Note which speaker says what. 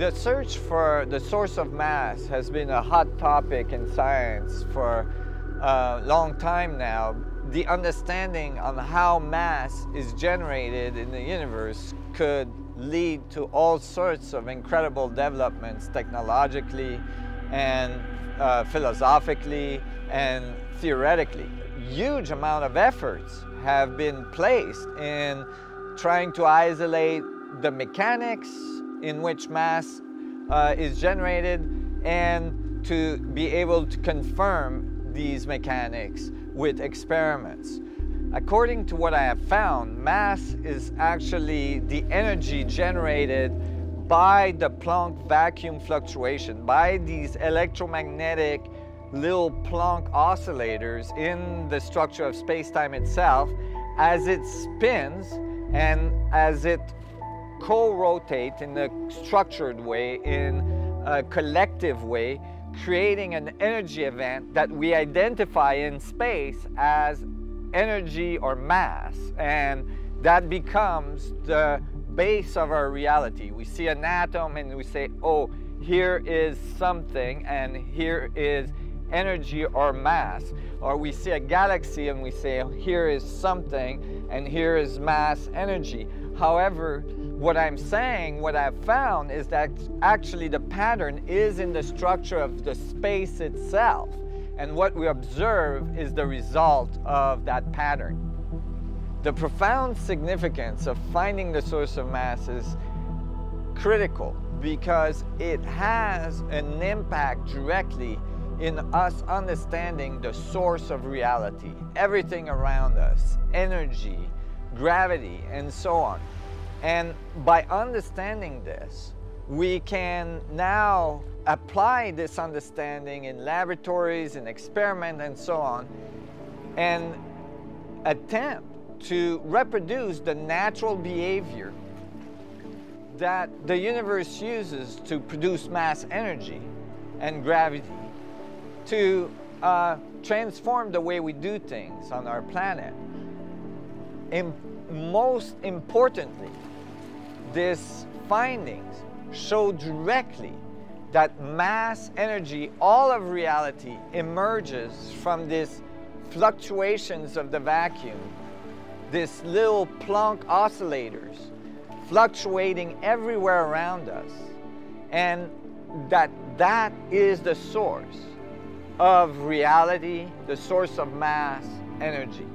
Speaker 1: The search for the source of mass has been a hot topic in science for a long time now. The understanding on how mass is generated in the universe could lead to all sorts of incredible developments technologically and uh, philosophically and theoretically. Huge amount of efforts have been placed in trying to isolate the mechanics in which mass uh, is generated and to be able to confirm these mechanics with experiments. According to what I have found, mass is actually the energy generated by the Planck vacuum fluctuation, by these electromagnetic little Planck oscillators in the structure of space-time itself as it spins and as it co-rotate in a structured way, in a collective way, creating an energy event that we identify in space as energy or mass. And that becomes the base of our reality. We see an atom and we say, oh, here is something and here is energy or mass. Or we see a galaxy and we say, here is something and here is mass energy. However, what I'm saying, what I've found is that actually the pattern is in the structure of the space itself. And what we observe is the result of that pattern. The profound significance of finding the source of mass is critical because it has an impact directly in us understanding the source of reality, everything around us, energy, gravity, and so on. And by understanding this, we can now apply this understanding in laboratories, and experiment, and so on, and attempt to reproduce the natural behavior that the universe uses to produce mass energy and gravity to uh, transform the way we do things on our planet. And most importantly, these findings show directly that mass energy, all of reality, emerges from these fluctuations of the vacuum, these little Planck oscillators fluctuating everywhere around us, and that that is the source of reality, the source of mass energy.